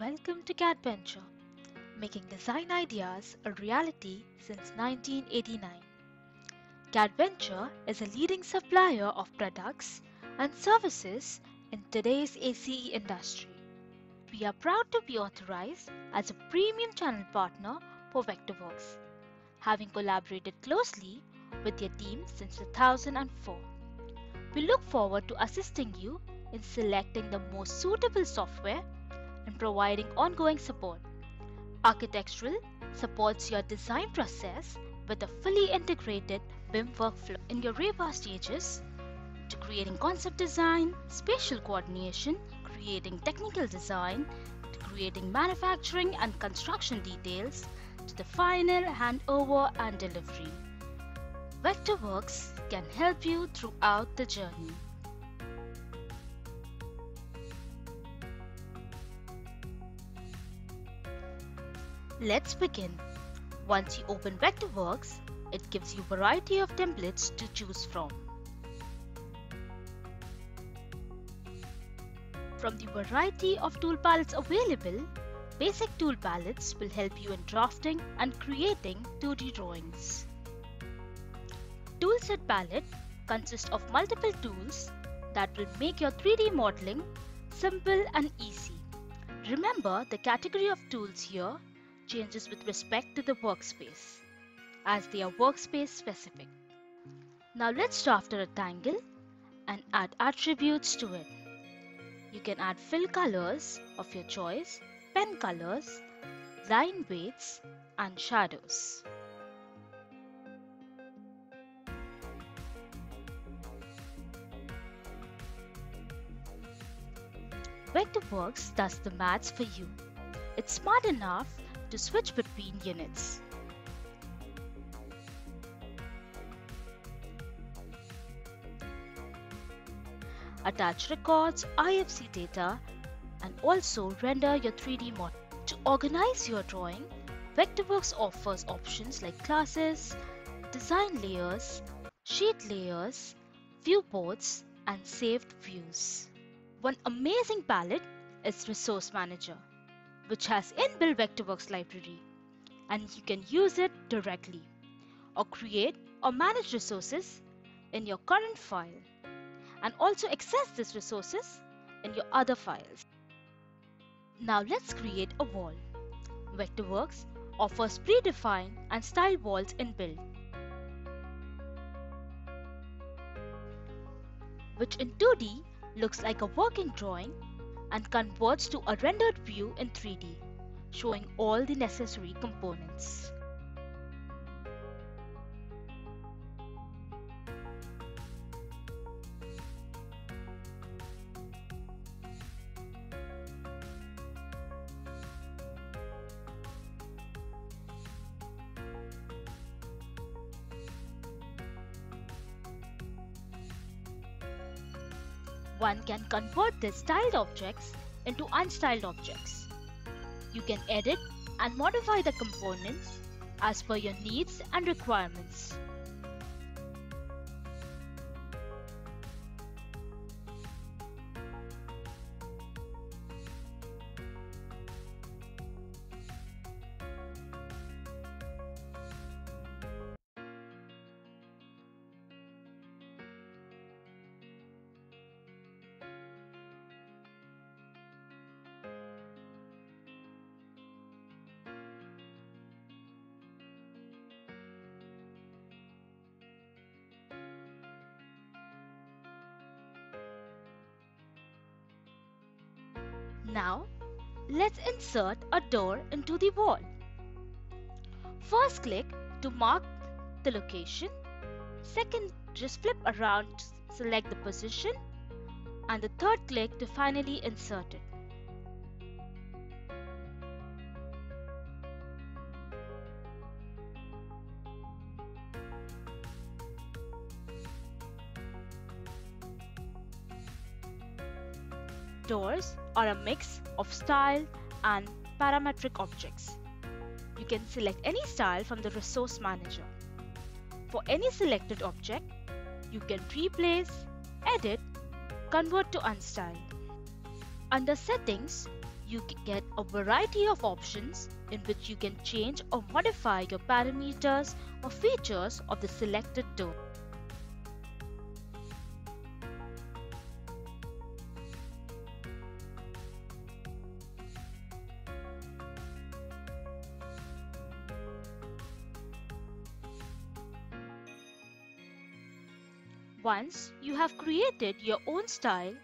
Welcome to CADventure, making design ideas a reality since 1989. CADventure is a leading supplier of products and services in today's ACE industry. We are proud to be authorized as a premium channel partner for Vectorworks, having collaborated closely with their team since 2004. We look forward to assisting you in selecting the most suitable software and providing ongoing support. Architectural supports your design process with a fully integrated BIM workflow in your RIBA stages to creating concept design, spatial coordination, creating technical design, to creating manufacturing and construction details, to the final handover and delivery. Vectorworks can help you throughout the journey. Let's begin. Once you open Vectorworks, it gives you variety of templates to choose from. From the variety of tool palettes available, basic tool palettes will help you in drafting and creating 2D drawings. Toolset palette consists of multiple tools that will make your 3D modeling simple and easy. Remember the category of tools here changes with respect to the workspace, as they are workspace specific. Now let's draft a rectangle and add attributes to it. You can add fill colors of your choice, pen colors, line weights, and shadows. Vectorworks does the maths for you. It's smart enough to switch between units. Attach records, IFC data, and also render your 3D model. To organize your drawing, Vectorworks offers options like classes, design layers, sheet layers, viewports, and saved views. One amazing palette is Resource Manager which has inbuilt Vectorworks library and you can use it directly or create or manage resources in your current file and also access these resources in your other files. Now let's create a wall. Vectorworks offers predefined and styled walls inbuilt which in 2D looks like a working drawing and converts to a rendered view in 3D, showing all the necessary components. One can convert the styled objects into unstyled objects. You can edit and modify the components as per your needs and requirements. Now, let's insert a door into the wall. First click to mark the location. Second, just flip around to select the position. And the third click to finally insert it. Doors are a mix of style and parametric objects. You can select any style from the resource manager. For any selected object, you can replace, edit, convert to unstyle. Under settings, you get a variety of options in which you can change or modify your parameters or features of the selected door. Once you have created your own style,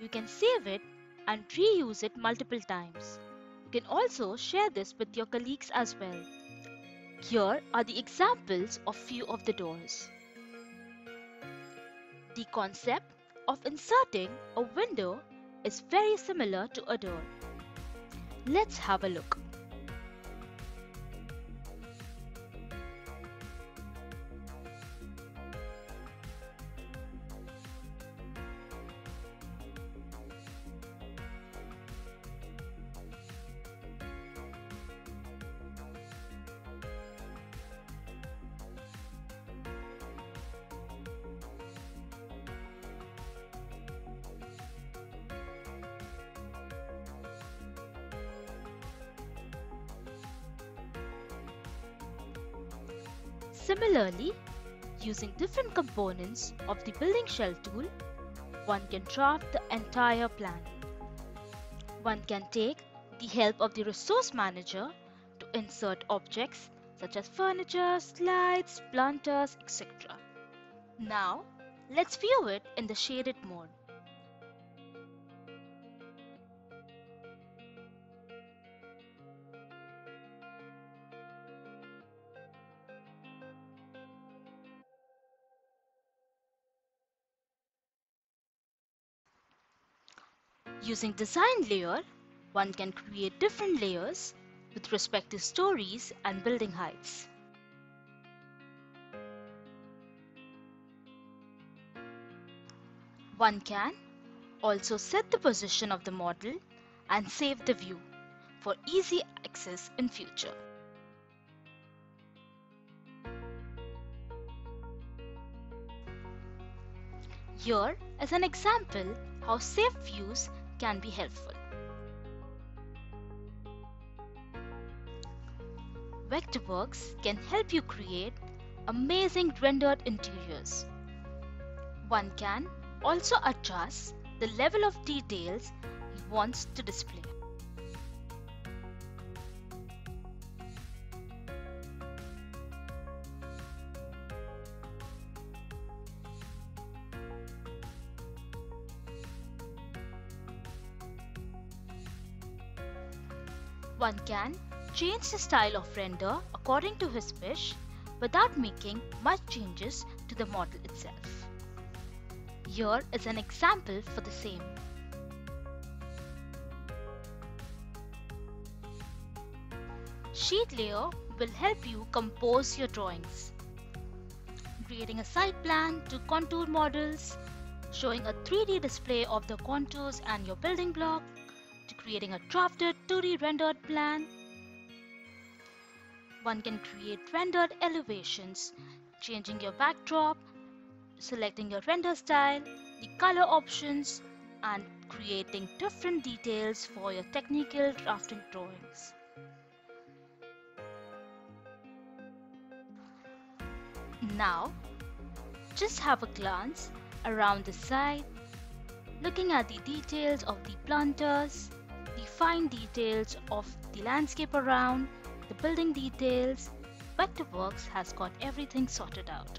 you can save it and reuse it multiple times. You can also share this with your colleagues as well. Here are the examples of few of the doors. The concept of inserting a window is very similar to a door. Let's have a look. Similarly, using different components of the building shell tool, one can draft the entire plan. One can take the help of the resource manager to insert objects such as furniture, slides, planters, etc. Now, let's view it in the shaded mode. Using design layer, one can create different layers with respect to stories and building heights. One can also set the position of the model and save the view for easy access in future. Here is an example how saved views can be helpful. Vectorworks can help you create amazing rendered interiors. One can also adjust the level of details he wants to display. One can change the style of render according to his wish without making much changes to the model itself. Here is an example for the same. Sheet layer will help you compose your drawings. Creating a site plan to contour models, showing a 3D display of the contours and your building block, to creating a drafted 2D rendered plan. One can create rendered elevations, changing your backdrop, selecting your render style, the color options, and creating different details for your technical drafting drawings. Now, just have a glance around the site, looking at the details of the planters, the fine details of the landscape around, the building details, Vectorworks has got everything sorted out.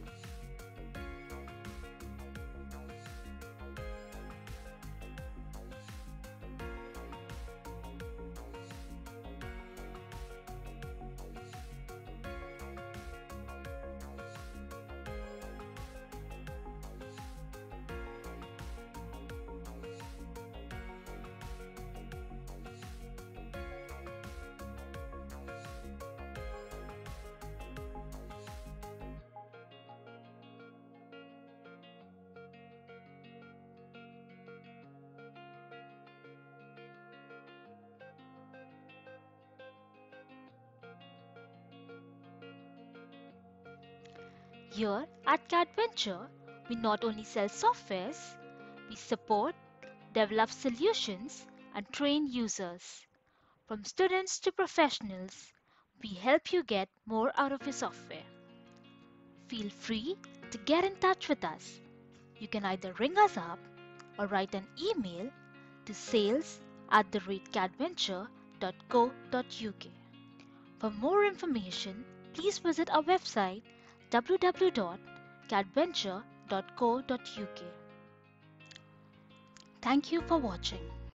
Here at CADventure, we not only sell softwares, we support, develop solutions, and train users. From students to professionals, we help you get more out of your software. Feel free to get in touch with us. You can either ring us up or write an email to sales at the. For more information, please visit our website www.cadventure.co.uk. Thank you for watching.